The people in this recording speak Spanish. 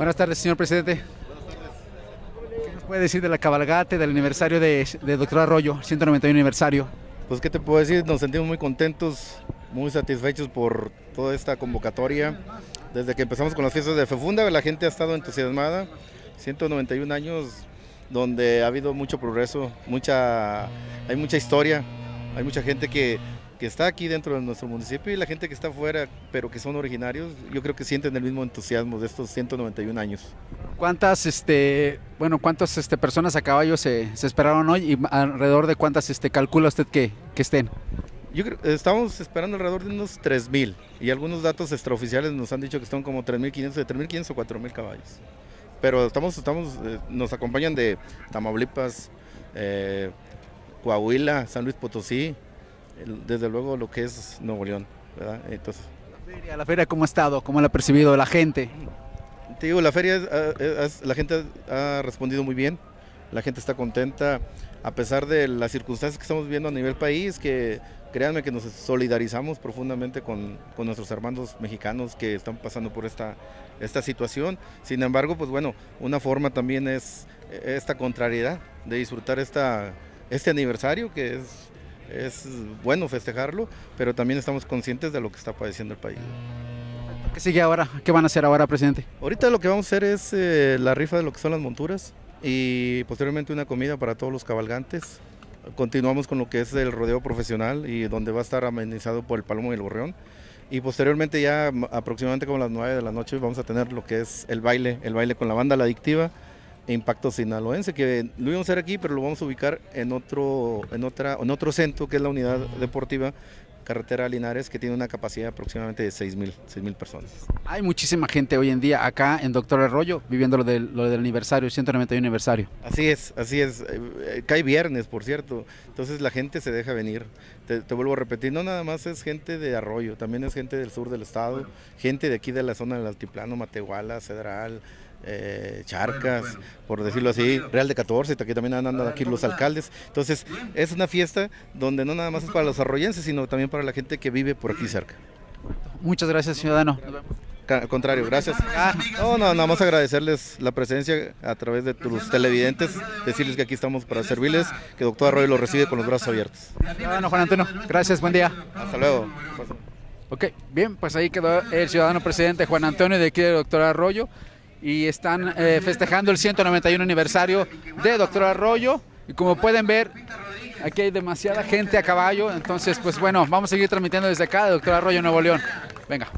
Buenas tardes, señor presidente. ¿Qué nos puede decir de la cabalgata del aniversario de, de Doctor Arroyo, 191 aniversario? Pues, ¿qué te puedo decir? Nos sentimos muy contentos, muy satisfechos por toda esta convocatoria. Desde que empezamos con las fiestas de Fefunda, la gente ha estado entusiasmada. 191 años donde ha habido mucho progreso, mucha, hay mucha historia, hay mucha gente que, que está aquí dentro de nuestro municipio y la gente que está afuera, pero que son originarios, yo creo que sienten el mismo entusiasmo de estos 191 años. ¿Cuántas, este, bueno, cuántas este, personas a caballo se, se, esperaron hoy y alrededor de cuántas este, calcula usted que, que estén? Yo creo, estamos esperando alrededor de unos 3.000 y algunos datos extraoficiales nos han dicho que están como 3.500, de 3.500 o 4.000 caballos. Pero estamos, estamos, eh, nos acompañan de Tamaulipas, eh, Coahuila, San Luis Potosí, desde luego lo que es Nuevo León, ¿verdad? Entonces, la feria, la feria ¿cómo ha estado? ¿Cómo la ha percibido la gente? Te digo, la feria, la gente ha respondido muy bien, la gente está contenta, a pesar de las circunstancias que estamos viendo a nivel país, que créanme que nos solidarizamos profundamente con, con, nuestros hermanos mexicanos que están pasando por esta, esta situación. Sin embargo, pues bueno, una forma también es esta contrariedad de disfrutar esta, este aniversario que es, es bueno festejarlo, pero también estamos conscientes de lo que está padeciendo el país. ¿Qué sigue ahora? ¿Qué van a hacer ahora, presidente? Ahorita lo que vamos a hacer es eh, la rifa de lo que son las monturas y posteriormente una comida para todos los cabalgantes. Continuamos con lo que es el rodeo profesional y donde va a estar amenizado por el Palomo y el Gorreón. Y posteriormente ya aproximadamente como las 9 de la noche vamos a tener lo que es el baile, el baile con la banda La Adictiva Impacto Sinaloense, que lo íbamos a hacer aquí, pero lo vamos a ubicar en otro, en otra, en otro centro que es la unidad deportiva carretera Linares que tiene una capacidad aproximadamente de 6 mil personas. Hay muchísima gente hoy en día acá en Doctor Arroyo viviendo lo del, lo del aniversario, 191 aniversario. Así es, así es. Cae viernes, por cierto. Entonces la gente se deja venir. Te, te, vuelvo a repetir, no nada más es gente de Arroyo, también es gente del sur del estado, gente de aquí de la zona del Altiplano, Matehuala, Cedral, eh, Charcas, bueno, bueno. por decirlo así, Real de 14, aquí también andan aquí los alcaldes. Entonces, es una fiesta donde no nada más es para los arroyenses, sino también para la gente que vive por aquí cerca. Muchas gracias, ciudadano. Al contrario, gracias. Ah, no, no, nada más agradecerles la presencia a través de tus televidentes, decirles que aquí estamos para servirles, que doctor Arroyo lo recibe con los brazos abiertos. Bueno, Juan Antonio, gracias, buen día. Hasta luego. Ok, bien, pues ahí quedó el ciudadano presidente Juan Antonio de aquí de doctor Arroyo y están eh, festejando el 191 aniversario de Doctor Arroyo. Y como pueden ver aquí hay demasiada gente a caballo. Entonces pues bueno vamos a seguir transmitiendo desde acá de Doctor Arroyo Nuevo León. Venga